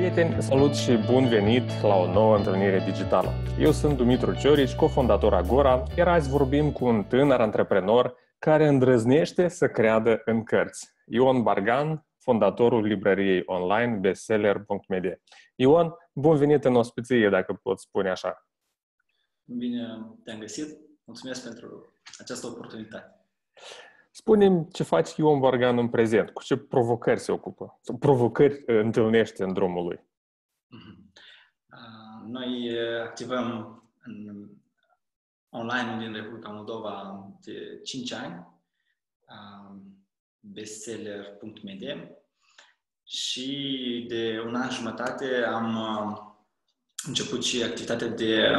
Prieteni, salut și bun venit la o nouă întâlnire digitală. Eu sunt Dumitru Ciorici, cofondator Agora, iar azi vorbim cu un tânăr antreprenor care îndrăznește să creadă în cărți. Ion Bargan, fondatorul librăriei online bestseller.media. Ion, bun venit în ospiție, dacă pot spune așa. Bine te-am găsit. Mulțumesc pentru această oportunitate. Spune-mi ce face Ion Bargan în prezent, cu ce provocări se ocupă, sau provocări întâlnește în drumul lui. Mhm. Noi activăm în online din Republica Moldova de 5 ani, bestseller.media și de un an jumătate am început și activitatea de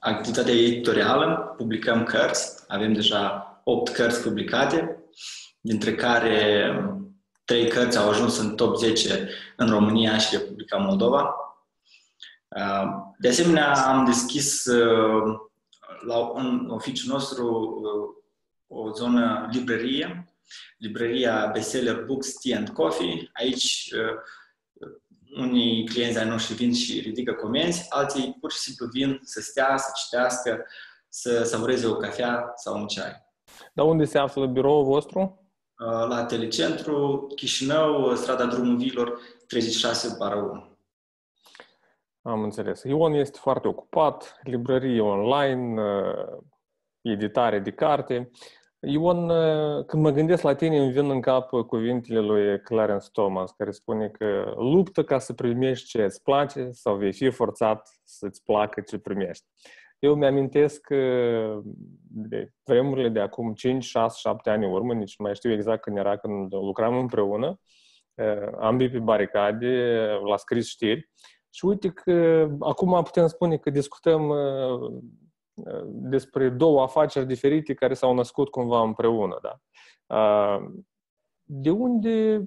activitatea editorială, publicăm cărți, avem deja 8 cărți publicate, dintre care 3 cărți au ajuns în top 10 în România și Republica Moldova. De asemenea, am deschis la un oficiul nostru o zonă librărie, librăria Bestseller Books, Tea and Coffee. Aici unii clienți ai noștri vin și ridică comenzi, alții pur și simplu vin să stea, să citească, să savureze o cafea sau un ceai. Dar unde se află biroul vostru? La Telecentru, Chișinău, strada Drumul Vilor, 36 bară 1. Am înțeles. Ion este foarte ocupat, librărie online, editare de carte. Ion, când mă gândesc la tine, îmi vin în cap cuvintele lui Clarence Thomas, care spune că luptă ca să primești ce îți place sau vei fi forțat să-ți placă ce primești. Eu mi-amintesc de vremurile de acum 5, 6, 7 ani în urmă, nici mai știu exact când era când lucram împreună, ambii pe baricade, la scris știri. Și uite că acum putem spune că discutăm despre două afaceri diferite care s-au născut cumva împreună. Da? De unde,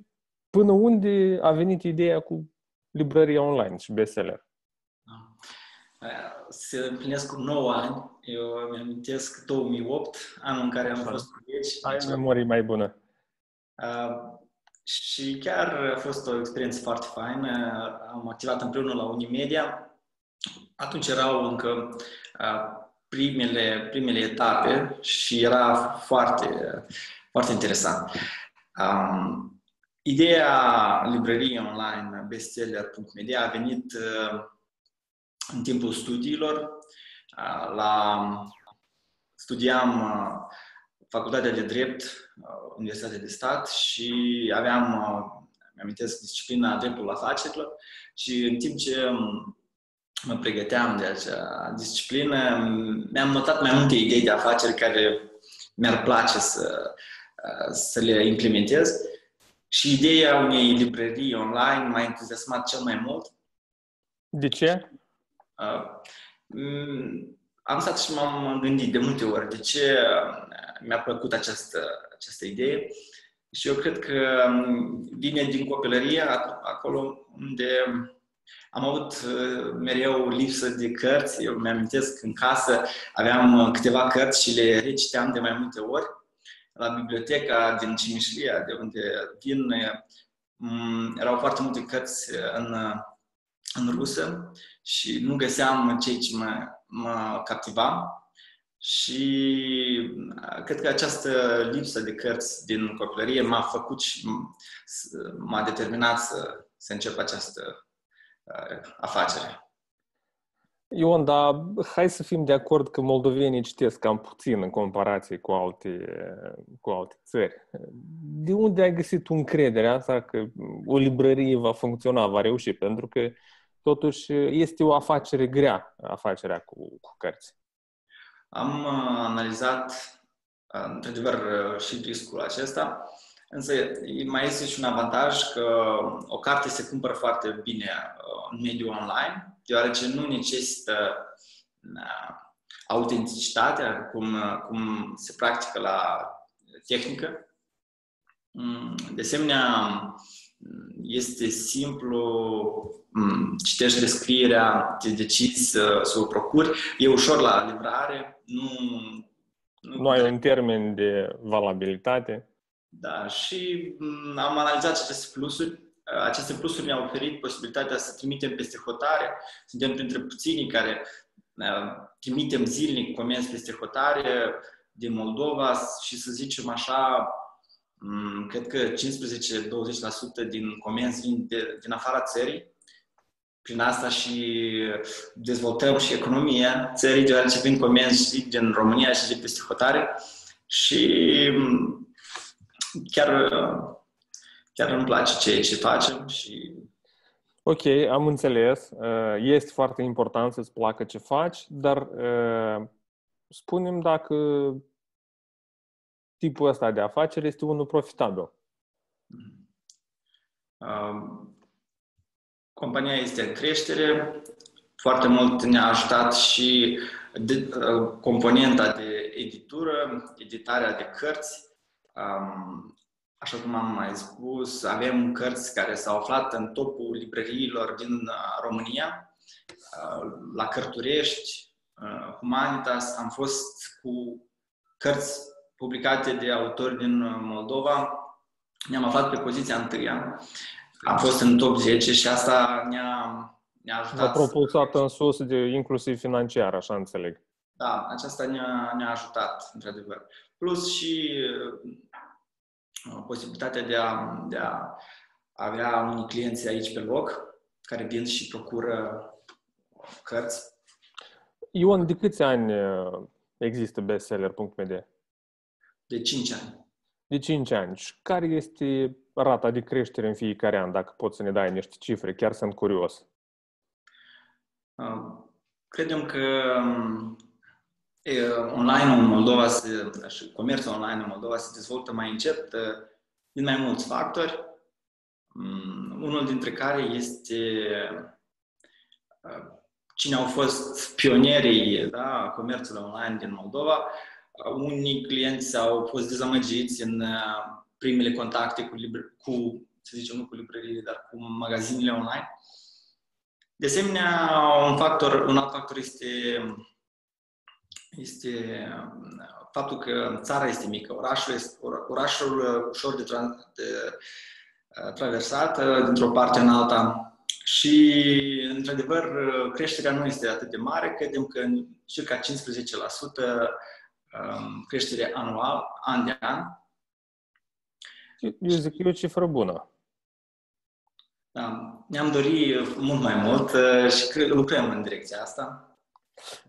până unde a venit ideea cu librăria online și bestseller? Se împlinesc 9 ani. Eu îmi amintesc 2008, anul în care am fost colegi. Ai memorie mai bună. Uh, și chiar a fost o experiență foarte faină. Am activat împreună la Unimedia. Atunci erau încă uh, primele, primele etape și era foarte, foarte interesant. Um, ideea librăriei online bestseller.media a venit uh, în timpul studiilor. Uh, la, studiam uh, facultatea de drept, uh, Universitatea de Stat și aveam, uh, mi-amintesc, disciplina dreptul afacerilor și în timp ce um, mă pregăteam de acea disciplină, mi-am notat mai multe idei de afaceri care mi-ar place să, să le implementez și ideea unei librării online m-a entuziasmat cel mai mult. De ce? Am stat și m-am gândit de multe ori de ce mi-a plăcut această, această idee și eu cred că vine din copilărie, acolo unde am avut uh, mereu lipsă de cărți. Eu mi-amintesc în casă aveam uh, câteva cărți și le reciteam de mai multe ori. La biblioteca din Cimișlia, de unde vin, uh, erau foarte multe cărți în, în rusă și nu găseam cei ce mă, mă captiva. Și cred că această lipsă de cărți din copilărie m-a făcut și m-a determinat să, să încep această afacere. Ion, dar hai să fim de acord că moldovenii citesc cam puțin în comparație cu alte, cu alte țări. De unde ai găsit tu încrederea asta că o librărie va funcționa, va reuși? Pentru că totuși este o afacere grea, afacerea cu, cu cărți. Am analizat, într-adevăr, și riscul acesta. Însă mai este și un avantaj că o carte se cumpără foarte bine uh, în mediul online, deoarece nu necesită uh, autenticitatea, cum, uh, cum se practică la tehnică. Mm, de asemenea, este simplu, mm, citești descrierea, te decizi să, să o procuri, e ușor la livrare, nu... Nu, nu ai un termen de valabilitate. Da, și mm, am analizat aceste plusuri. aceste plusuri ne-au oferit posibilitatea să trimitem peste hotare. Suntem printre puținii care trimitem zilnic comenzi peste hotare din Moldova și să zicem așa, cred că 15-20% din comenzi vin de, din afara țării. Prin asta și dezvoltăm și economia țării, deoarece vin comenzi și din România și de peste hotare. Și chiar, chiar îmi place ce, ce facem și Ok, am înțeles. Este foarte important să-ți placă ce faci, dar spunem dacă tipul ăsta de afaceri este unul profitabil. Um, compania este în creștere, foarte mult ne-a ajutat și de, uh, componenta de editură, editarea de cărți. Um, așa cum am mai spus, avem cărți care s-au aflat în topul librăriilor din uh, România, uh, la Cărturești, uh, Humanitas. Am fost cu cărți publicate de autori din Moldova. Ne-am aflat pe poziția întâia. Am fost în top 10 și asta ne-a, ne-a ajutat. A propulsat în sus, de, inclusiv financiar, așa înțeleg. Da, aceasta ne-a, ne-a ajutat, într-adevăr. Plus și Uh, posibilitatea de a, de a avea unii clienți aici pe loc care vin și procură cărți. Ion, de câți ani uh, există bestseller.md? De 5 ani. De 5 ani. Și care este rata de creștere în fiecare an, dacă poți să ne dai niște cifre? Chiar sunt curios. Uh, credem că um, online în Moldova se, și comerțul online în Moldova se dezvoltă mai încet din mai mulți factori, mm, unul dintre care este cine au fost pionierii da, comerțului online din Moldova. Unii clienți au fost dezamăgiți în primele contacte cu, liber, cu să zicem, nu cu librăriile, dar cu magazinele online. De asemenea, un factor, un alt factor este este um, faptul că țara este mică, orașul, este, orașul uh, ușor de, tra- de uh, traversat uh, dintr-o parte în alta și, într-adevăr, creșterea nu este atât de mare, credem că în circa 15% um, creștere anual, an de an. Eu zic că e o cifră bună. Da, ne-am dorit mult mai mult și lucrăm în direcția asta.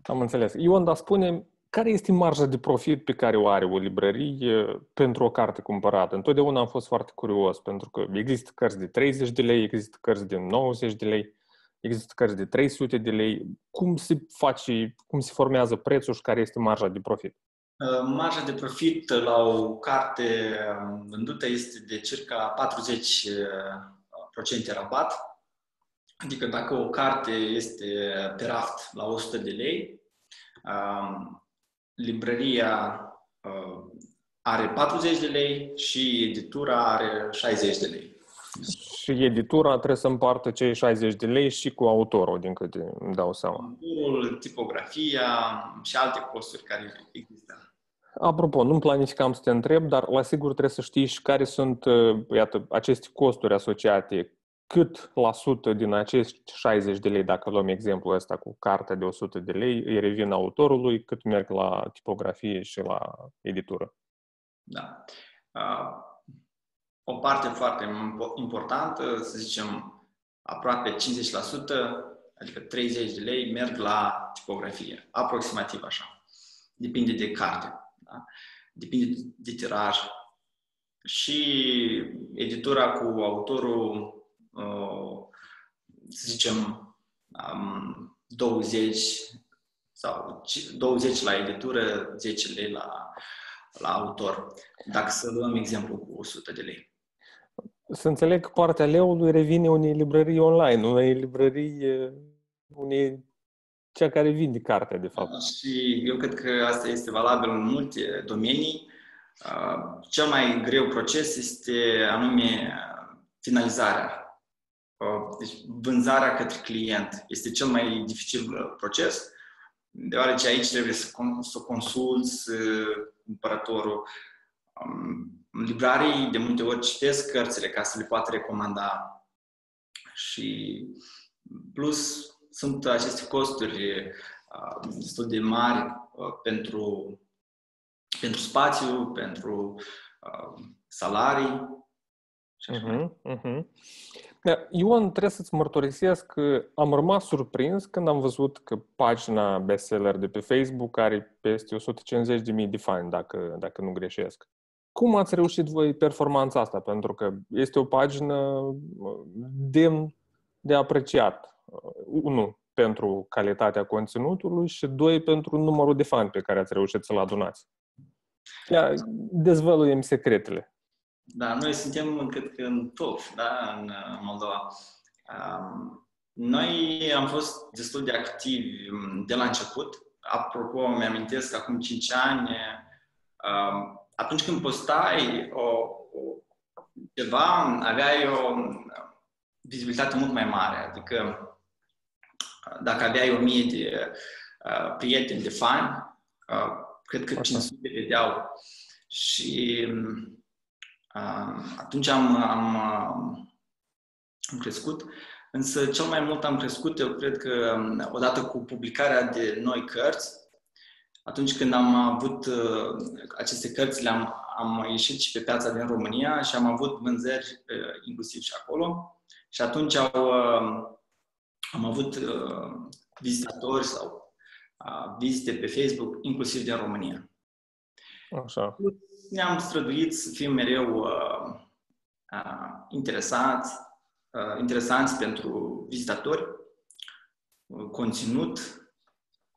Am înțeles. Ion, dar spune care este marja de profit pe care o are o librărie pentru o carte cumpărată? Întotdeauna am fost foarte curios, pentru că există cărți de 30 de lei, există cărți de 90 de lei, există cărți de 300 de lei. Cum se face, cum se formează prețul și care este marja de profit? Uh, marja de profit la o carte um, vândută este de circa 40% rabat, Adică dacă o carte este pe raft la 100 de lei, um, librăria uh, are 40 de lei și editura are 60 de lei. Și editura trebuie să împartă cei 60 de lei și cu autorul, din câte îmi dau seama. Autorul, tipografia și alte costuri care există. Apropo, nu-mi planificam să te întreb, dar la sigur trebuie să știi și care sunt, uh, iată, aceste costuri asociate cât la sută din acești 60 de lei, dacă luăm exemplul ăsta cu cartea de 100 de lei, îi revin autorului, cât merg la tipografie și la editură. Da. O parte foarte importantă, să zicem aproape 50%, adică 30 de lei, merg la tipografie, aproximativ așa. Depinde de carte, da? depinde de tiraj. Și editura cu autorul să zicem, 20 sau 20 la editură, 10 lei la, la autor, dacă să luăm exemplu cu 100 de lei. Să înțeleg că partea leului revine unei librării online, unei librării, unei cea care vinde cartea, de fapt. Și eu cred că asta este valabil în multe domenii. Cel mai greu proces este anume finalizarea Uh, deci vânzarea către client este cel mai dificil uh, proces, deoarece aici trebuie să, să consulți uh, cumpărătorul. Um, librarii de multe ori citesc cărțile ca să le poată recomanda și plus sunt aceste costuri uh, destul de mari uh, pentru, pentru spațiu, pentru uh, salarii. Uh-huh, uh-huh. Ion, trebuie să-ți mărturisesc că am rămas surprins când am văzut că pagina bestseller de pe Facebook are peste 150.000 de fani, dacă, dacă nu greșesc. Cum ați reușit voi performanța asta? Pentru că este o pagină demn de apreciat. Unu, pentru calitatea conținutului și doi, pentru numărul de fani pe care ați reușit să-l adunați. Ia, dezvăluiem secretele. Da, noi suntem, cred că, în top, da, în Moldova. Um, noi am fost destul de activi de la început. Apropo, mi-amintesc, acum 5 ani, um, atunci când postai o, o, ceva, aveai o vizibilitate mult mai mare. Adică, dacă aveai o mie de uh, prieteni, de fani, uh, cred că 500 vedeau. Și atunci am, am, am crescut, însă cel mai mult am crescut, eu cred că odată cu publicarea de noi cărți, atunci când am avut uh, aceste cărți, le-am am ieșit și pe piața din România și am avut vânzări uh, inclusiv și acolo. Și atunci au, uh, am avut vizitatori sau vizite pe Facebook, inclusiv din România. Așa ne-am străduit să fim mereu uh, uh, interesați, uh, interesanți pentru vizitatori, uh, conținut.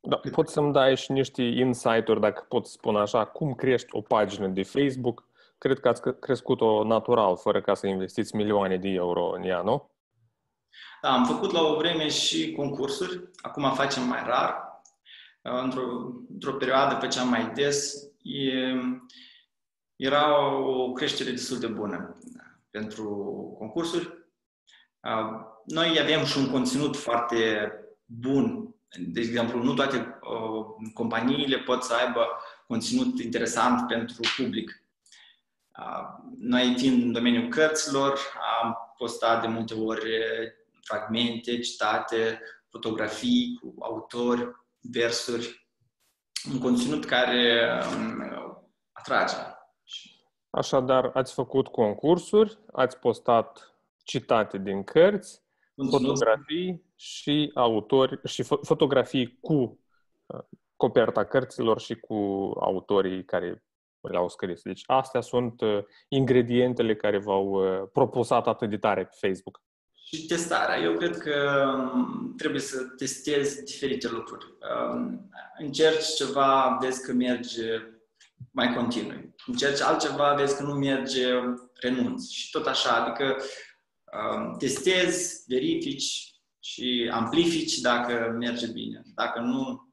Da, poți să-mi dai și niște insight-uri, dacă pot spune așa, cum crești o pagină de Facebook? Cred că ați crescut-o natural, fără ca să investiți milioane de euro în ea, nu? Da, am făcut la o vreme și concursuri, acum facem mai rar. Uh, într-o, într-o perioadă făceam mai des. E, era o creștere destul de bună pentru concursuri. Noi avem și un conținut foarte bun. De exemplu, nu toate companiile pot să aibă conținut interesant pentru public. Noi, fiind în domeniul cărților, am postat de multe ori fragmente, citate, fotografii cu autori, versuri, un conținut care atrage. Așadar, ați făcut concursuri, ați postat citate din cărți, fotografii și autori și fotografii cu uh, coperta cărților și cu autorii care le-au scris. Deci astea sunt uh, ingredientele care v-au uh, propusat atât de tare pe Facebook. Și testarea. Eu cred că um, trebuie să testezi diferite lucruri. Um, încerci ceva, vezi că merge, mai continui. Încerci altceva, vezi că nu merge, renunți. Și tot așa, adică um, testezi, verifici și amplifici dacă merge bine. Dacă nu,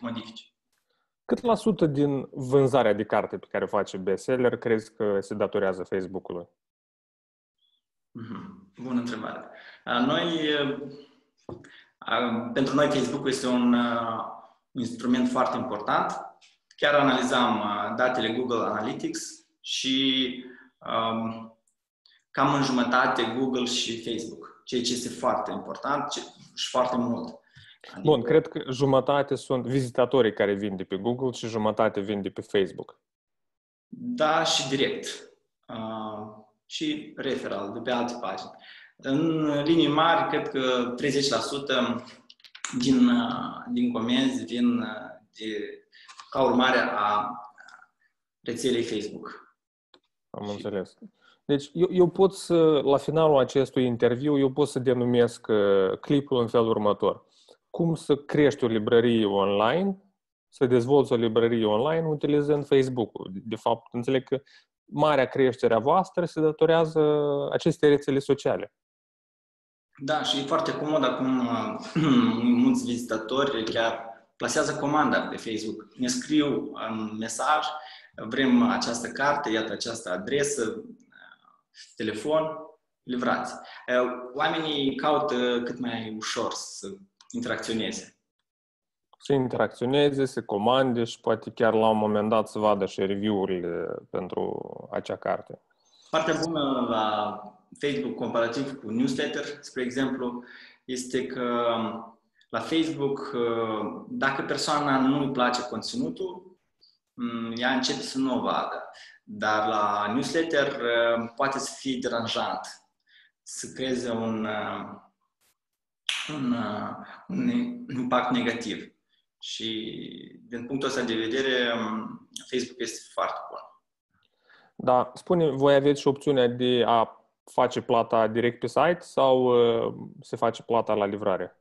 modifici. Cât la sută din vânzarea de carte pe care o face bestseller crezi că se datorează Facebook-ului? Mhm. Bună întrebare. Noi, pentru noi Facebook este un instrument foarte important Chiar analizam uh, datele Google Analytics și um, cam în jumătate Google și Facebook, ceea ce este foarte important și foarte mult. Adică... Bun, cred că jumătate sunt vizitatorii care vin de pe Google și jumătate vin de pe Facebook. Da, și direct. Uh, și referal, de pe alte pagini. În linii mari, cred că 30% din, uh, din comenzi vin uh, de ca urmare a rețelei Facebook. Am înțeles. Deci eu, eu pot să, la finalul acestui interviu, eu pot să denumesc uh, clipul în felul următor. Cum să crești o librărie online, să dezvolți o librărie online utilizând Facebook-ul. De fapt, înțeleg că marea creștere a voastră se datorează aceste rețele sociale. Da, și e foarte comod acum mulți vizitatori chiar plasează comanda pe Facebook. Ne scriu în mesaj, vrem această carte, iată această adresă, telefon, livrați. Oamenii caută cât mai ușor să interacționeze. Să interacționeze, să comande și poate chiar la un moment dat să vadă și review-urile pentru acea carte. Partea bună la Facebook comparativ cu newsletter, spre exemplu, este că la Facebook, dacă persoana nu îi place conținutul, ea începe să nu o vadă. Dar la newsletter poate să fie deranjant, să creeze un, un, un impact negativ. Și din punctul ăsta de vedere, Facebook este foarte bun. Da, spune, voi aveți și opțiunea de a face plata direct pe site sau uh, se face plata la livrare?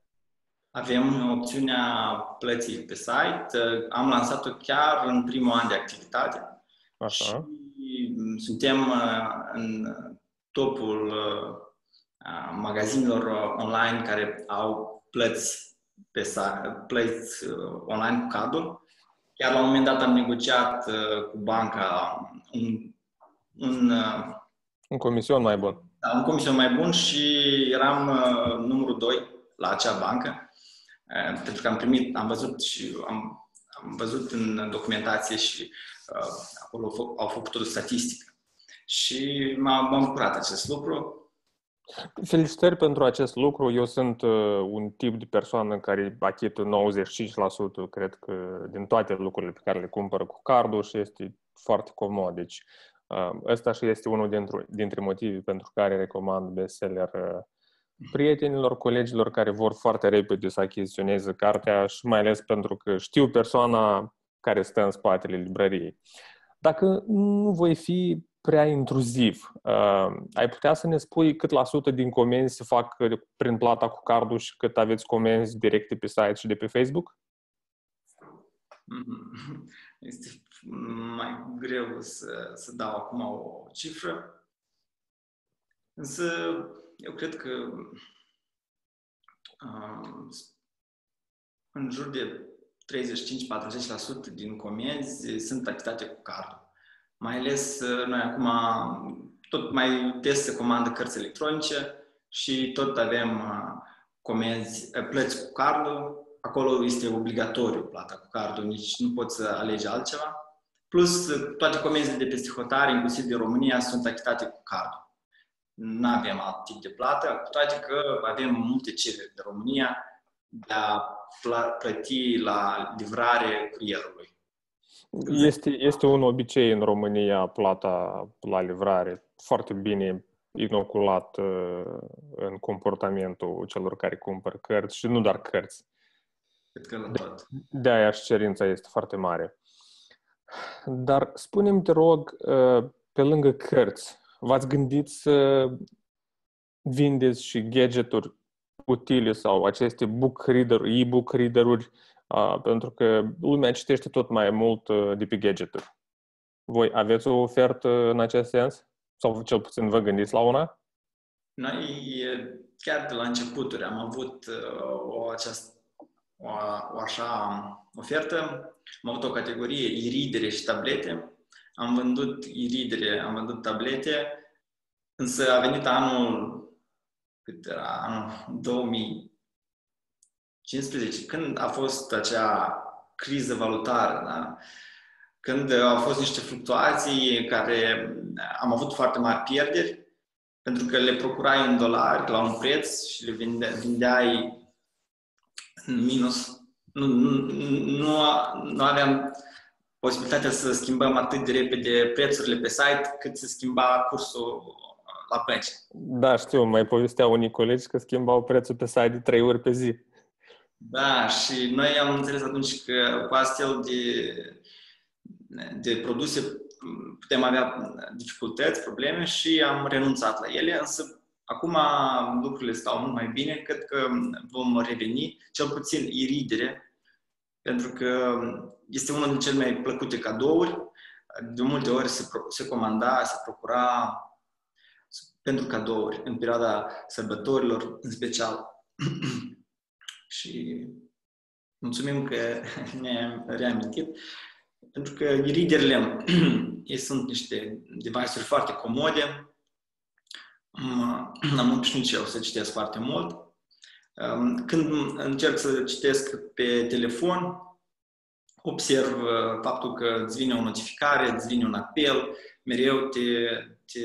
Avem opțiunea plății pe site. Am lansat-o chiar în primul an de activitate. Așa. Și suntem uh, în topul uh, magazinelor online care au plăți pe site, plăți online cu cardul. Chiar la un moment dat am negociat cu banca un un, un comision mai bun. Da, un comision mai bun și eram uh, numărul 2 la acea bancă, uh, pentru că am primit, am văzut și am, am văzut în documentație și uh, acolo au făcut o statistică. Și m-a, m-a bucurat acest lucru. Felicitări pentru acest lucru. Eu sunt uh, un tip de persoană care achită 95%, cred că, din toate lucrurile pe care le cumpără cu cardul și este foarte comod. Deci Ăsta și este unul dintre, dintre motivii pentru care recomand bestseller uh, prietenilor, colegilor care vor foarte repede să achiziționeze cartea și mai ales pentru că știu persoana care stă în spatele librăriei. Dacă nu voi fi prea intruziv, uh, ai putea să ne spui cât la sută din comenzi se fac prin plata cu cardul și cât aveți comenzi directe pe site și de pe Facebook? Este mai greu să, să dau acum o cifră. Însă, eu cred că um, în jur de 35-40% din comenzi sunt achitate cu cardul. Mai ales noi acum tot mai des se comandă cărți electronice și tot avem comenzi, plăți cu cardul. Acolo este obligatoriu plata cu cardul, nici nu poți să alegi altceva. Plus, toate comenzile de peste hotare, inclusiv de România, sunt achitate cu cardul. Nu avem alt tip de plată, cu toate că avem multe cereri de România de a plăti la livrare curierului. Este, este un obicei în România plata la livrare foarte bine inoculat uh, în comportamentul celor care cumpăr cărți și nu doar cărți. Cred că la tot. De aia și cerința este foarte mare. Dar spune-mi, te rog, uh, pe lângă cărți, v-ați gândit să vindeți și gadgeturi utile sau aceste book reader, e-book reader-uri, uh, pentru că lumea citește tot mai mult uh, de pe gadgeturi. Voi aveți o ofertă în acest sens? Sau cel puțin vă gândiți la una? Noi, chiar de la începuturi, am avut o, această, o, o așa ofertă. Am avut o categorie e-readere și tablete. Am vândut e-readere, am vândut tablete, însă a venit anul, cât era, anul 2015, când a fost acea criză valutară, da? când au fost niște fluctuații care am avut foarte mari pierderi, pentru că le procurai în dolari la un preț și le vindeai în minus nu, nu, nu, nu aveam posibilitatea să schimbăm atât de repede prețurile pe site cât să schimba cursul la bănci. Da, știu, mai povestea unii colegi că schimbau prețul pe site de trei ori pe zi. Da, și noi am înțeles atunci că cu astfel de, de produse putem avea dificultăți, probleme și am renunțat la ele, însă acum lucrurile stau mult mai bine, cred că vom reveni, cel puțin iridere, pentru că este unul din cele mai plăcute cadouri. De multe ori se, se comanda, se procura pentru cadouri în perioada sărbătorilor, în special. și mulțumim că ne-am reamintit, pentru că readerele ei sunt niște device-uri foarte comode. Am obișnuit și eu să citesc foarte mult când încerc să citesc pe telefon, observ uh, faptul că îți vine o notificare, îți vine un apel, mereu te, te...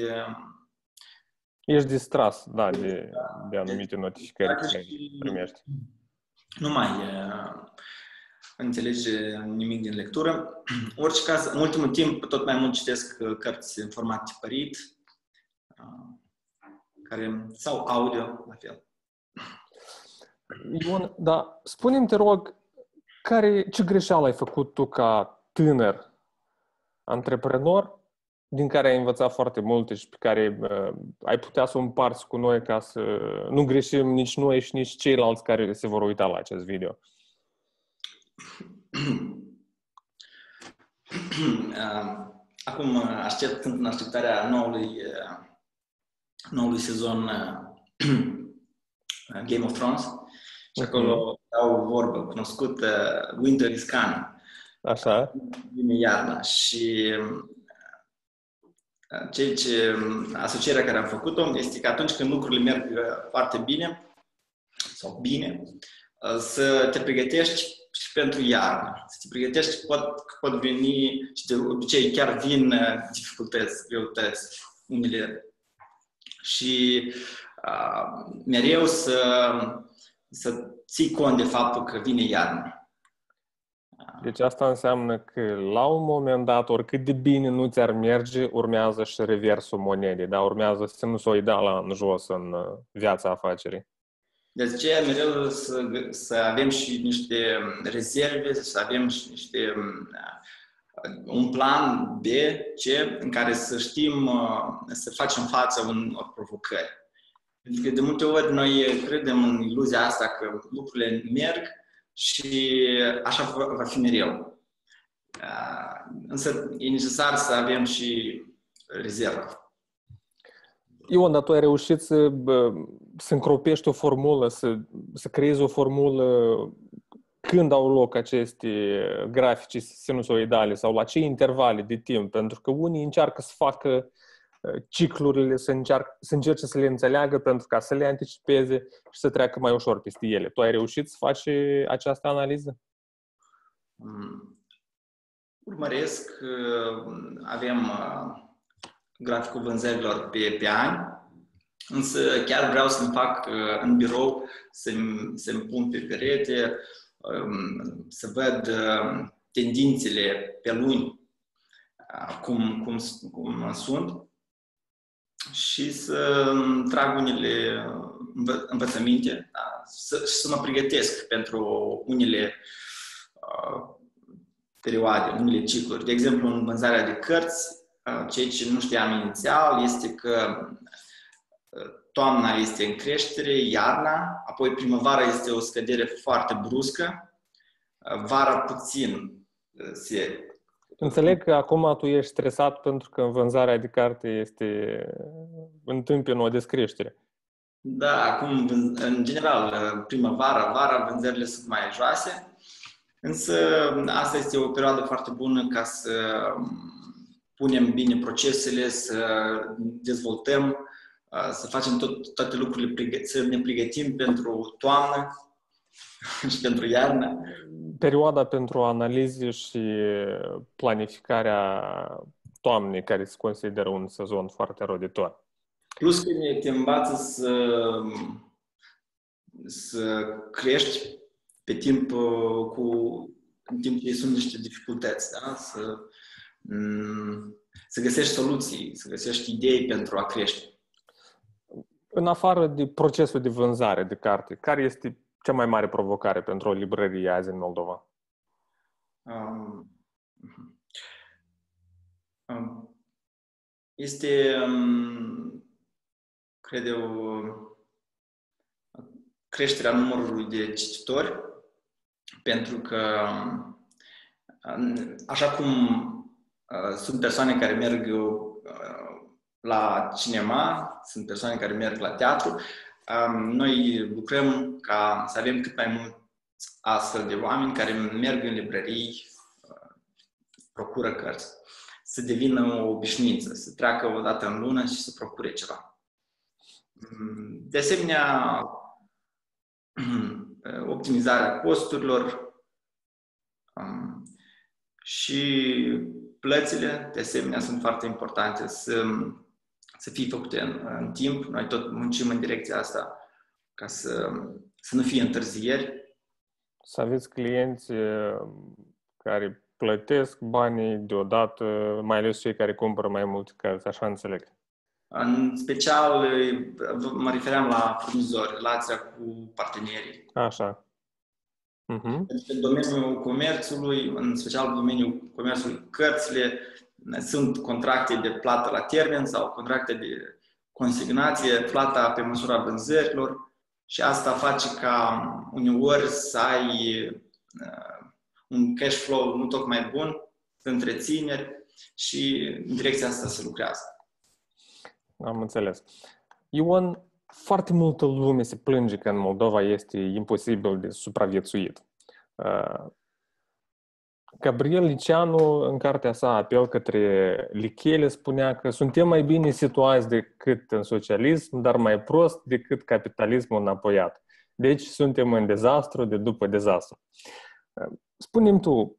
Ești distras, da, de, de anumite notificări Dacă care și- primești. Nu mai uh, înțelege nimic din lectură. Orice caz, în ultimul timp, tot mai mult citesc uh, cărți în format tipărit, uh, care, sau audio, la fel. Ion, da, spune-mi, te rog, care, ce greșeală ai făcut tu ca tânăr antreprenor din care ai învățat foarte multe și pe care uh, ai putea să o împarți cu noi ca să nu greșim nici noi și nici ceilalți care se vor uita la acest video. Uh, Acum uh, aștept, sunt în așteptarea noului, uh, noului sezon uh, Game of Thrones și acolo au vorbă cunoscută Winter is coming. Așa? vine iarna și uh, ceea ce asocierea care am făcut-o este că atunci când lucrurile merg uh, foarte bine sau bine, uh, să te pregătești și pentru iarnă. Să te pregătești, pot, pot veni și de obicei chiar vin uh, dificultăți, greutăți, unele. Și uh, mereu să, să ții cont de faptul că vine iarna. Deci asta înseamnă că la un moment dat, oricât de bine nu ți-ar merge, urmează și reversul monedei, da? Urmează sinusoidala în jos în uh, viața afacerii. De aceea mereu să, să avem și niște rezerve, să avem și niște un plan B, C, în care să știm uh, să facem față unor provocări. Pentru că de multe ori noi credem în iluzia asta că lucrurile merg și așa va va fi mereu. Uh, Însă e necesar să avem și rezervă. Ion, dar tu ai reușit să, bă, să încropești o formulă, să, să creezi o formulă când au loc aceste grafice sinusoidale sau la ce intervale de timp, pentru că unii încearcă să facă uh, ciclurile, să, încearcă, să încerce să le înțeleagă pentru ca să le anticipeze și să treacă mai ușor peste ele. Tu ai reușit să faci această analiză? Mm. Urmăresc, uh, avem uh, graficul vânzărilor pe, pe ani, însă chiar vreau să-mi fac uh, în birou, să-mi, să-mi pun pe perete, um, să văd uh, tendințele pe luni, uh, cum, cum, cum sunt și să îmi trag unele învă- învățăminte da? să, și să mă pregătesc pentru unele uh, perioade, unele cicluri. De exemplu, în vânzarea de cărți, uh, ceea ce nu știam inițial este că uh, toamna este în creștere, iarna, apoi primăvara este o scădere foarte bruscă, uh, vara puțin uh, se Înțeleg că acum tu ești stresat pentru că în vânzarea de carte este întâmpină o descreștere. Da, acum, vân- în general, primăvara, vara, vânzările sunt mai joase, însă asta este o perioadă foarte bună ca să punem bine procesele, să dezvoltăm, să facem tot, toate lucrurile, pregă- să ne pregătim pentru toamnă și pentru iarnă. Perioada pentru analize și planificarea toamnei, care se consideră un sezon foarte roditor. Plus că ne te învață să, să crești pe timp uh, cu în timp ce sunt niște dificultăți, da? să, mm, să găsești soluții, să găsești idei pentru a crește. În afară de procesul de vânzare de carte, care este cea mai mare provocare pentru o librărie azi în Moldova? Um, um, este, um, cred eu, creșterea numărului de cititori, pentru că, um, așa cum uh, sunt persoane care merg uh, la cinema, sunt persoane care merg la teatru, um, noi lucrăm ca să avem cât mai mult astfel de oameni care merg în librării, uh, procură cărți, să devină o obișnuință, să treacă o dată în lună și să procure ceva. Mm, De asemenea, optimizarea costurilor um, și plățile, de asemenea, sunt foarte importante. Să, să fie făcute în, în timp. Noi tot muncim în direcția asta ca să, să nu fie întârzieri. Să aveți clienți care plătesc banii deodată, mai ales cei care cumpără mai multe cărți, așa înțeleg. În special mă refeream la furnizori, relația cu partenerii. Așa. Uh-huh. În domeniul comerțului, în special în domeniul comerțului, cărțile sunt contracte de plată la termen sau contracte de consignație, plata pe măsura vânzărilor și asta face ca uneori să ai uh, un cash flow nu tocmai bun, întrețineri și în direcția asta se lucrează. Am înțeles. Ion, foarte multă lume se plânge că în Moldova este imposibil de supraviețuit. Uh, Gabriel Liceanu, în cartea sa Apel către Lichele, spunea că suntem mai bine situați decât în socialism, dar mai prost decât capitalismul înapoiat. Deci suntem în dezastru de după dezastru. Spune-mi tu,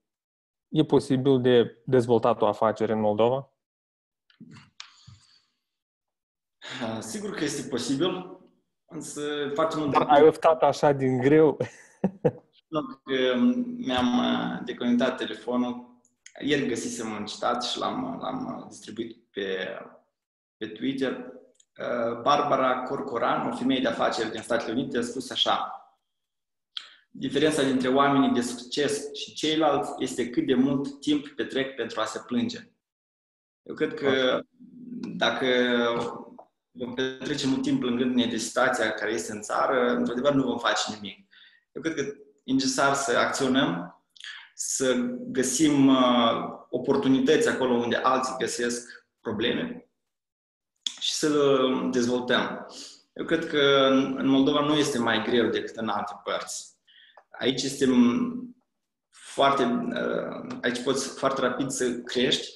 e posibil de dezvoltat o afacere în Moldova? Sigur că este posibil, însă foarte mult... Dar ai optat așa din greu? că mi-am uh, deconectat telefonul. Ieri găsisem un citat și l-am, l-am distribuit pe, pe Twitter. Uh, Barbara Corcoran, o femeie de afaceri din Statele Unite, a spus așa Diferența dintre oamenii de succes și ceilalți este cât de mult timp petrec pentru a se plânge. Eu cred că dacă vom petrece mult timp plângându-ne de situația care este în țară, într-adevăr nu vom face nimic. Eu cred că e necesar să acționăm, să găsim uh, oportunități acolo unde alții găsesc probleme și să le dezvoltăm. Eu cred că în Moldova nu este mai greu decât în alte părți aici este foarte, uh, aici poți foarte rapid să crești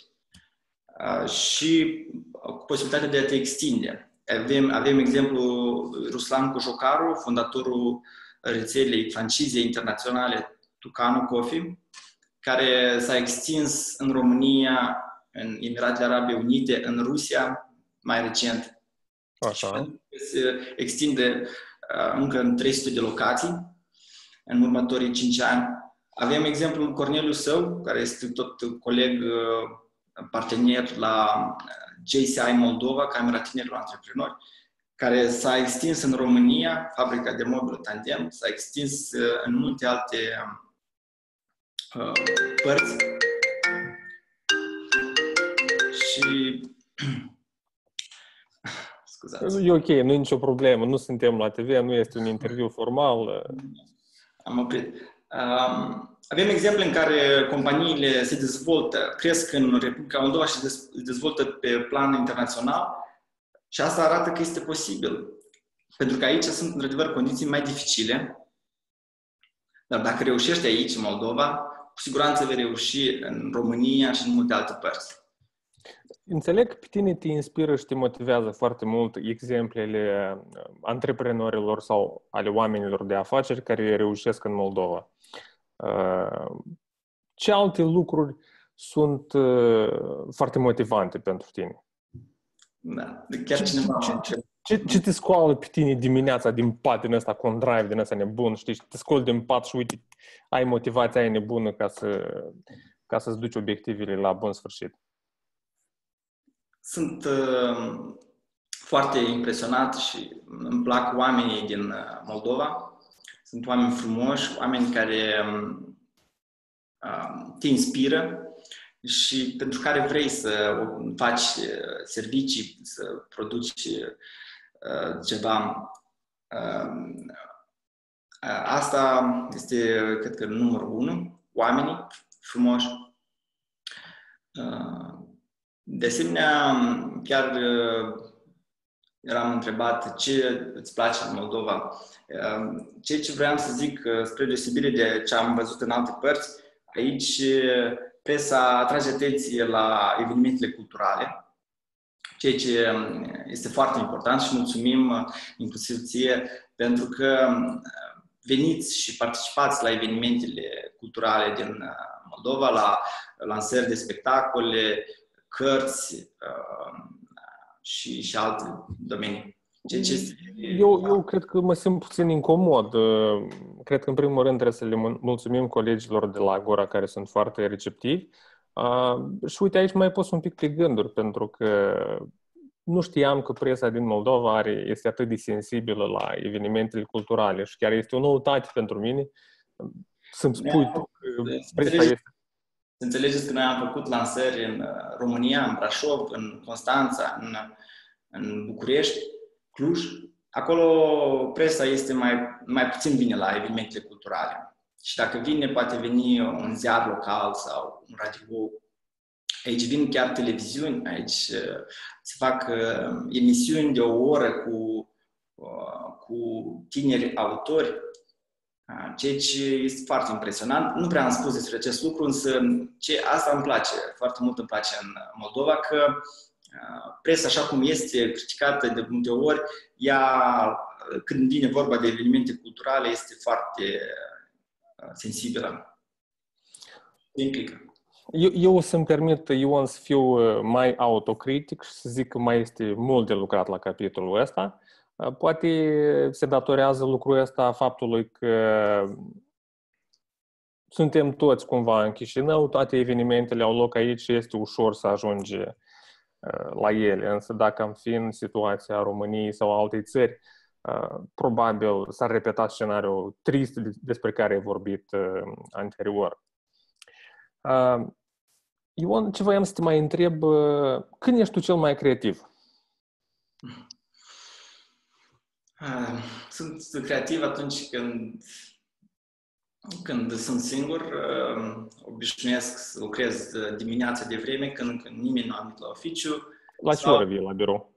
uh, și cu posibilitatea de a te extinde. Avem, avem exemplu Ruslan Cojocaru, fondatorul rețelei francize internaționale Tucano Coffee, care s-a extins în România, în Emiratele Arabe Unite, în Rusia, mai recent. Așa. Se extinde uh, încă în 300 de locații în următorii 5 ani. Avem exemplul Corneliu Său, care este tot coleg, uh, partener la uh, JCI Moldova, Camera Tinerilor Antreprenori, care s-a extins în România, fabrica de mobilă Tandem, s-a extins uh, în multe alte uh, părți. Și Scuzați. E ok, nu e nicio problemă, nu suntem la TV, nu este un interviu formal am oprit. Um, avem exemple în care companiile se dezvoltă, cresc în Republica Moldova și se dezvoltă pe plan internațional și asta arată că este posibil. Pentru că aici sunt, într-adevăr, condiții mai dificile, dar dacă reușești aici, în Moldova, cu siguranță vei reuși în România și în multe alte părți. Înțeleg că pe tine te inspiră și te motivează foarte mult exemplele uh, antreprenorilor sau ale oamenilor de afaceri care reușesc în Moldova. Uh, ce alte lucruri sunt uh, foarte motivante pentru tine? Da, chiar cineva... Ce, ce, ce, ce te scoală pe tine dimineața din pat din ăsta cu un drive din ăsta nebun, știi, te scoli din pat și uite, ai motivația aia nebună ca, să, ca să-ți duci obiectivele la bun sfârșit? Sunt uh, foarte impresionat și îmi plac oamenii din uh, Moldova. Sunt oameni frumoși, oameni care um, uh, te inspiră și pentru care vrei să faci uh, servicii, să produci uh, ceva. Uh, asta este, cred că, numărul unu, oamenii frumoși. Uh, de asemenea, chiar uh, eram întrebat ce îți place în Moldova. Uh, ceea ce vreau să zic, uh, spre deosebire de ce am văzut în alte părți, aici presa atrage atenție la evenimentele culturale, ceea ce um, este foarte important și mulțumim inclusiv ție pentru că veniți și participați la evenimentele culturale din Moldova, la lansări de spectacole, cărți, uh, și, și alte domenii. Ce, ce este... eu, eu cred că mă simt puțin incomod. Cred că, în primul rând, trebuie să le mulțumim colegilor de la Agora care sunt foarte receptivi. Și uite, aici mai pus un pic pe gânduri, pentru că nu știam că presa din Moldova are, este atât de sensibilă la evenimentele culturale și chiar este o noutate pentru mine să-mi spui tu că presa este Înțelegeți că noi am făcut lansări în uh, România, în Brașov, în Constanța, în, în București, Cluj. Acolo presa este mai, mai puțin bine la evenimentele culturale. Și dacă vine, poate veni un ziar local sau un radio. Aici vin chiar televiziuni, aici uh, se fac uh, emisiuni de o oră cu, cu tineri autori Ceea ce este foarte impresionant. Nu prea am spus despre acest lucru, însă ce, asta îmi place, foarte mult îmi place în Moldova, că presa, așa cum este criticată de multe ori, ea, când vine vorba de evenimente culturale, este foarte sensibilă. Implică. Eu, eu o să-mi permit, Ion, să fiu mai autocritic și să zic că mai este mult de lucrat la capitolul ăsta. Poate se datorează lucrul ăsta faptului că suntem toți cumva în Chișinău, toate evenimentele au loc aici și este ușor să ajungi la ele. Însă dacă am fi în situația României sau altei țări, probabil s-ar repeta scenariul trist despre care ai vorbit anterior. Ion, ce voiam să te mai întreb, când ești tu cel mai creativ? Ah, sunt creativ atunci când, când sunt singur, uh, obișnuiesc să lucrez dimineața de vreme, când, când nimeni nu a venit la oficiu. La ce sau... oră vii la birou?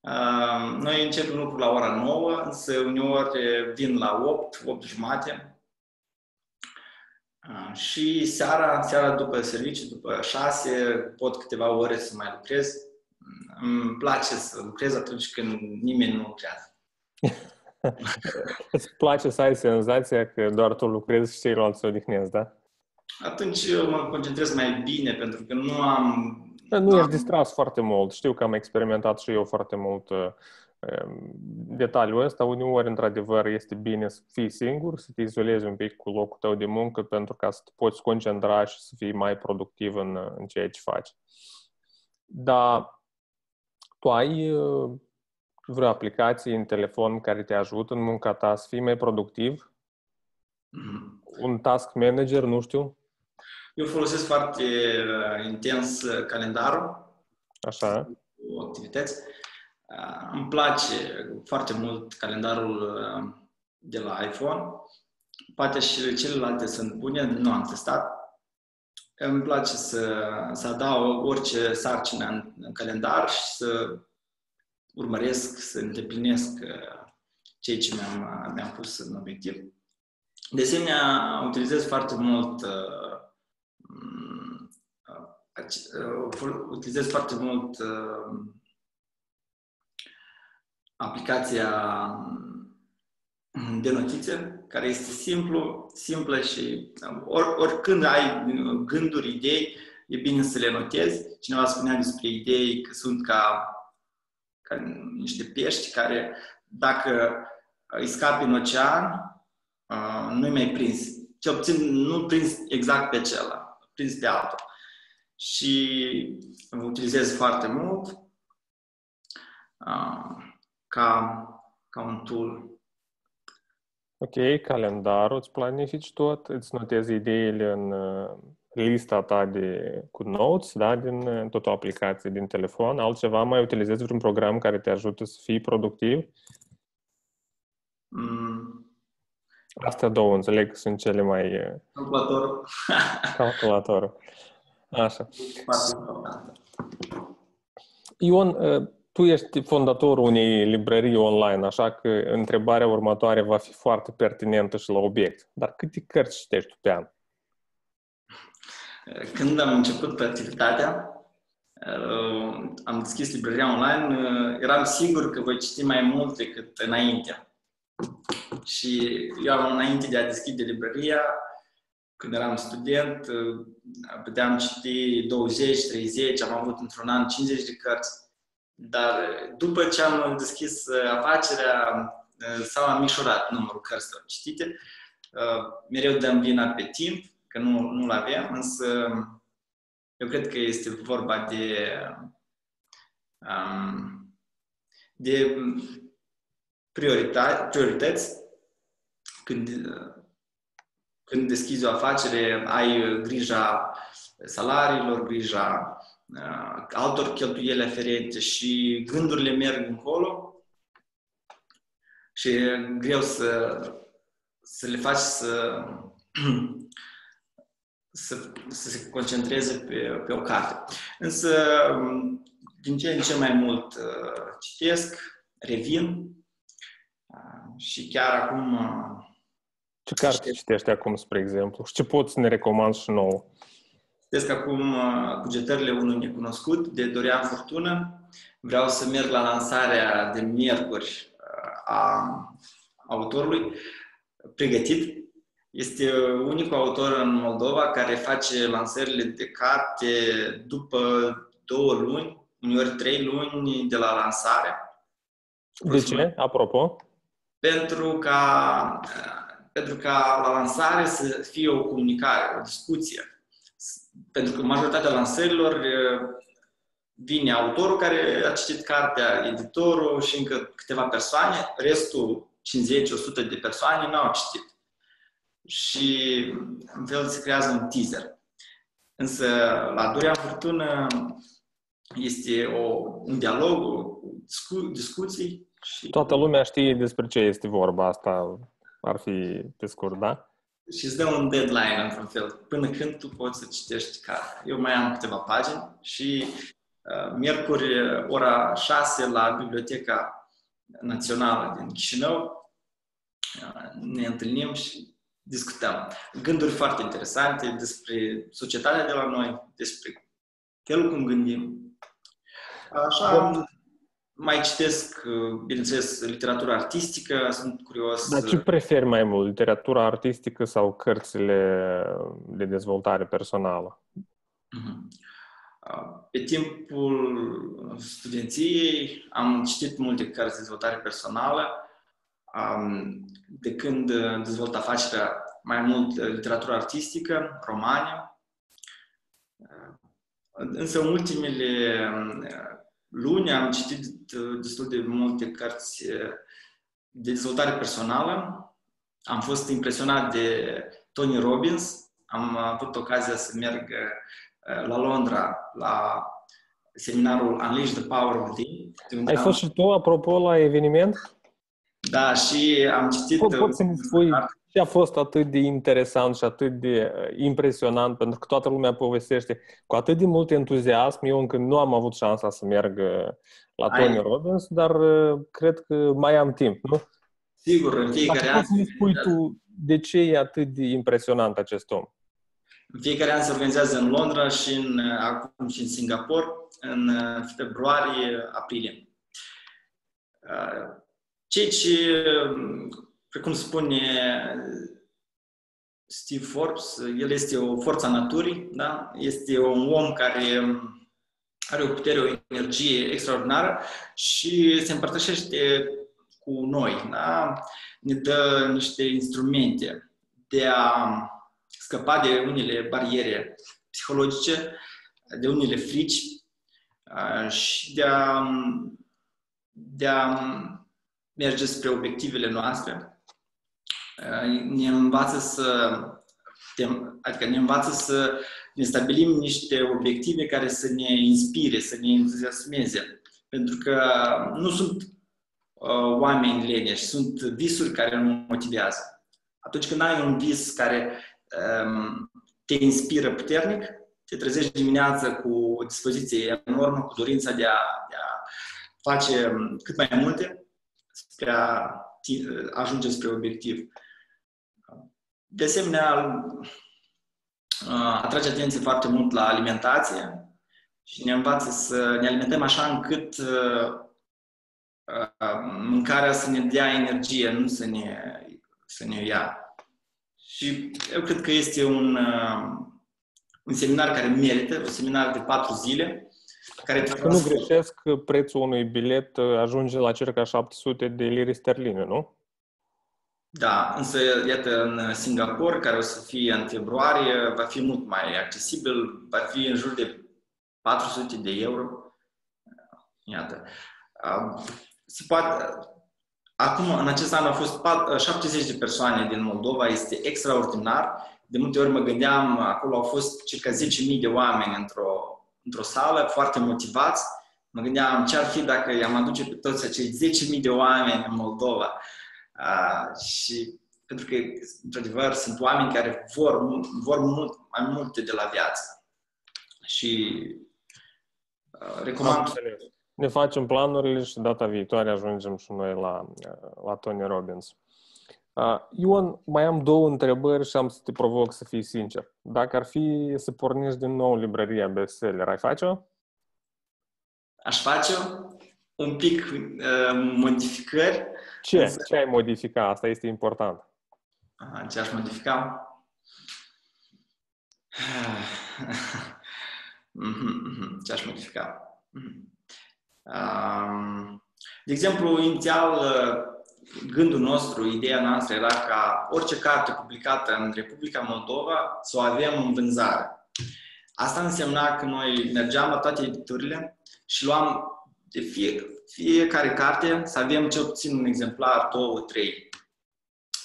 Uh, noi începem lucrul la ora 9, însă uneori vin la 8, 8 jumate. Uh, și seara, seara după serviciu, după 6, pot câteva ore să mai lucrez îmi place să lucrez atunci când nimeni nu lucrează. Îți place să ai senzația că doar tu lucrezi și ceilalți se odihnesc, da? Atunci eu mă concentrez mai bine, pentru că nu am... Da, nu ești distras foarte mult. Știu că am experimentat și eu foarte mult uh, um, detaliul ăsta. Uneori, într-adevăr, este bine să fii singur, să te izolezi un pic cu locul tău de muncă pentru ca să te poți concentra și să fii mai productiv în, în ceea ce faci. Dar tu ai uh, vreo aplicație în telefon care te ajută în munca ta să fii mai productiv? Mm-hmm. Un task manager, nu știu? Eu folosesc foarte uh, intens uh, calendarul. Așa. Cu activități. Uh, îmi place foarte mult calendarul uh, de la iPhone. Poate și celelalte sunt bune, nu am testat. Îmi place să, să adaug orice sarcină în, în calendar și să urmăresc, să îndeplinesc uh, ceea ce mi-am, uh, mi-am pus în obiectiv. De asemenea, utilizez foarte mult uh, uh, utilizez foarte mult uh, aplicația de notițe, care este simplu, simplă și or, oricând ai gânduri, idei, e bine să le notezi. Cineva spunea despre idei că sunt ca, ca niște pești care, dacă îi scapi în ocean, nu-i mai prins. Cel puțin nu prins exact pe acela, prins pe altul. Și utilizez foarte mult ca, ca un tool Ok, calendarul, îți planifici tot, îți notezi ideile în uh, lista ta de, cu notes, da, din uh, tot o aplicație din telefon. Altceva, mai utilizezi vreun program care te ajută să fii productiv? Mm. Astea două, înțeleg, sunt cele mai... Uh, Calculatorul. Calculatorul. Așa. Ion, tu ești fondatorul unei librării online, așa că întrebarea următoare va fi foarte pertinentă și la obiect. Dar câte cărți citești tu pe an? Când am început pe activitatea, uh, am deschis librăria online, uh, eram sigur că voi citi mai mult decât înainte. Și eu, înainte de a deschide librăria, când eram student, uh, puteam citi 20, 30, am avut într-un an 50 de cărți Dar după ce am deschis afacerea, s-a mișorat numărul cărților citite. Mereu dăm vina pe timp, că nu, nu-l aveam, însă eu cred că este vorba de, um, de priorități. Când, când deschizi o afacere, ai grija salariilor, grija uh, altor cheltuieli aferente și gândurile merg încolo și e greu să, să le faci să să, să se concentreze pe, pe o carte. Însă, din ce în ce mai mult uh, citesc, revin uh, și chiar acum... Uh, ce carte citesc, citești acum, spre exemplu? Și ce poți să ne recomanzi și nou? Citesc acum Cugetările unui necunoscut de Dorian Fortună. Vreau să merg la lansarea de miercuri a autorului pregătit este unicul autor în Moldova care face lansările de carte după două luni, uneori trei luni de la lansare. De ce? Apropo? Pentru ca, pentru ca la lansare să fie o comunicare, o discuție. Pentru că majoritatea lansărilor vine autorul care a citit cartea, editorul și încă câteva persoane, restul 50-100 de persoane nu au citit și în fel se creează un teaser. Însă la Doria Furtună este o, un dialog, o discu, discuții. Și... Toată lumea știe despre ce este vorba asta, ar fi pe scurt, da? Și îți dă un deadline, într-un fel, până când tu poți să citești cartea. Eu mai am câteva pagini și uh, miercuri, ora 6, la Biblioteca Națională din Chișinău, uh, ne întâlnim și discutăm. Gânduri foarte interesante despre societatea de la noi, despre felul cum gândim. Așa, mai citesc, bineînțeles, literatura artistică, sunt curios. Dar ce preferi mai mult, literatura artistică sau cărțile de dezvoltare personală? Mhm. Pe timpul studenției am citit multe cărți de dezvoltare personală de când uh, dezvolt afacerea mai mult uh, literatură artistică, romane. Uh, însă în ultimele um, luni am citit destul de multe cărți de dezvoltare personală. Am fost impresionat de Tony Robbins. Am avut ocazia să merg la Londra la seminarul Unleash the Power Within. Ai fost și tu, apropo, la eveniment? Da, și am citit... Po- poți să-mi spui ce a fost atât de interesant și atât de uh, impresionant, pentru că toată lumea povestește cu atât de mult entuziasm. Eu încă nu am avut șansa să merg uh, la Tony Ai. Robbins, dar uh, cred că mai am timp, nu? Sigur, în fiecare an... Poți să spui tu de ce e atât de impresionant acest om? În fiecare an se organizează în Londra și în, acum și în Singapore, în februarie-aprilie Ceea ce, precum spune Steve Forbes, el este o forță a naturii, da? este un om care are o putere, o energie extraordinară și se împărtășește cu noi. Da? Ne dă niște instrumente de a scăpa de unele bariere psihologice, de unele frici și de a, de a merge spre obiectivele noastre, uh, ne învață să adică ne învață să ne stabilim niște obiective care să ne inspire, să ne entuziasmeze. Pentru că nu sunt uh, oameni leneși, sunt visuri care nu motivează. Atunci când ai un vis care um, te inspiră puternic, te trezești dimineața cu o dispoziție enormă, cu dorința de a, de a face cât mai multe, spre a ajunge spre obiectiv. De asemenea, atrage atenție foarte mult la alimentație și ne învață să ne alimentăm așa încât mâncarea să ne dea energie, nu să ne, să ne ia. Și eu cred că este un, un seminar care merită, un seminar de patru zile, Care Dacă nu greșesc, prețul unui bilet ajunge la circa 700 de lire sterline, nu? Da, însă, iată, în Singapore, care o să fie în februarie, va fi mult mai accesibil, va fi în jur de 400 de euro. Iată. Se poate, acum, în acest an au fost 70 de persoane din Moldova, este extraordinar. De multe ori mă gândeam, acolo au fost circa 10.000 de oameni într-o, într-o sală, foarte motivați. Mă gândeam ce ar fi dacă i-am aduce pe toți acei 10.000 de oameni în Moldova. Uh, și pentru că, într-adevăr, sunt oameni care vor, vor mult, mai multe de la viață. Și uh, recomand... Ne facem planurile și data viitoare ajungem și noi la, la Tony Robbins. Uh, Ion, mai am două întrebări și am să te provoc să fii sincer. Dacă ar fi să pornești din nou librăria bestseller, ai face-o? Aș face-o un pic uh, modificări. Ce? Însă... Ce ai modifica? Asta este important. Uh, ce aș modifica? ce aș modifica? De exemplu, inițial, gândul nostru, ideea noastră era ca orice carte publicată în Republica Moldova să o avem în vânzare. Asta însemna că noi mergeam la toate editurile și luam de fie, fiecare carte să avem cel puțin un exemplar, două, trei.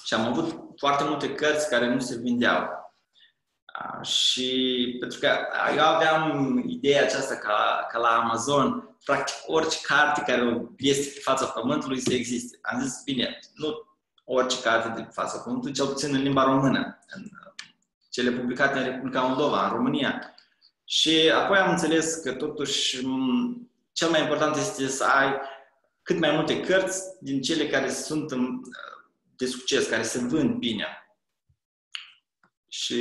Și am avut foarte multe cărți care nu se vindeau. Și pentru că eu aveam ideea aceasta ca, ca la Amazon, practic orice carte care este pe fața pământului să existe. Am zis, bine, nu orice carte de pe fața pământului, cel puțin în limba română, în cele publicate în Republica Moldova, în România. Și apoi am înțeles că totuși cel mai important este să ai cât mai multe cărți din cele care sunt de succes, care se vând bine. Și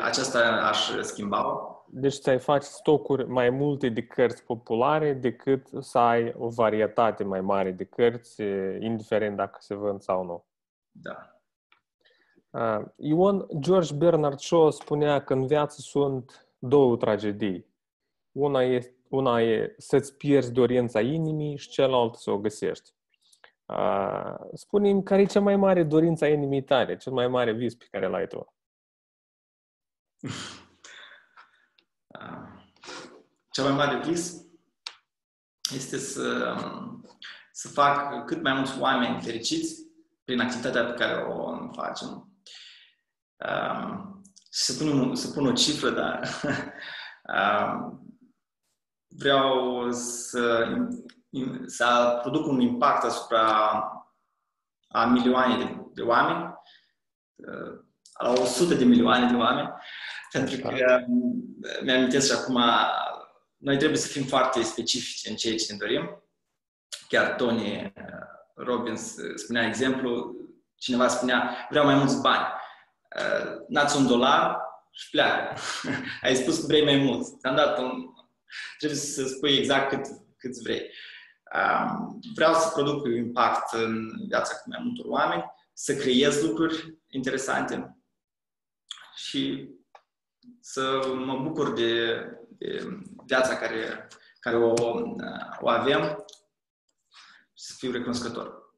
aceasta aș schimba Deci să-i faci stocuri mai multe de cărți populare decât să ai o varietate mai mare de cărți, indiferent dacă se vând sau nu. Da. Uh, Ion George Bernard Shaw spunea că în viață sunt două tragedii. Una este una e să-ți pierzi dorința inimii și cealaltă să o găsești. Uh, spune-mi care e cea mai mare dorința inimii tale, cel mai mare vis pe care l-ai tu? Cel mai mare vis este să, să fac cât mai mulți oameni fericiți prin activitatea pe care o facem. Um, să pun, să pun o cifră, dar um, vreau să, să produc un impact asupra a milioane de, de oameni, la 100 de milioane de oameni, pentru că mi-amintesc și acum, noi trebuie să fim foarte specifici în ceea ce ne dorim. Chiar Tony Robbins spunea exemplu, cineva spunea, vreau mai mulți bani. N-ați un dolar și pleacă. Ai spus că vrei mai mult. Ți-am dat un, trebuie să spui exact cât, cât vrei. Um, vreau să produc impact în viața cu mai multor oameni, să creez lucruri interesante și să mă bucur de, de viața care, care o, o avem și să fiu recunoscător.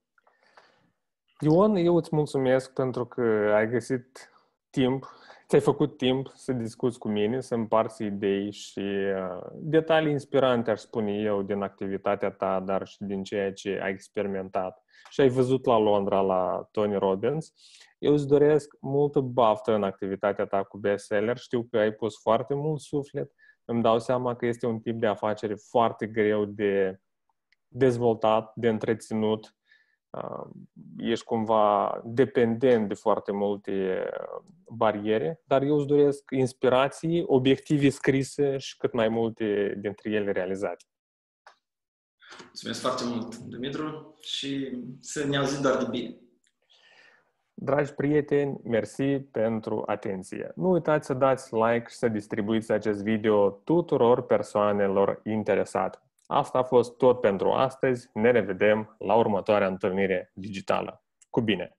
Ion, eu îți mulțumesc pentru că ai găsit timp ți-ai făcut timp să discuți cu mine, să împarți idei și uh, detalii inspirante, aș spune eu, din activitatea ta, dar și din ceea ce ai experimentat și ai văzut la Londra, la Tony Robbins. Eu îți doresc multă baftă în activitatea ta cu bestseller. Știu că ai pus foarte mult suflet. Îmi dau seama că este un tip de afacere foarte greu de dezvoltat, de întreținut ești cumva dependent de foarte multe bariere, dar eu îți doresc inspirații, obiective scrise și cât mai multe dintre ele realizate. Mulțumesc foarte mult, Dumitru, și să ne auzim doar de bine. Dragi prieteni, mersi pentru atenție. Nu uitați să dați like și să distribuiți acest video tuturor persoanelor interesate. Asta a fost tot pentru astăzi. Ne revedem la următoarea întâlnire digitală. Cu bine!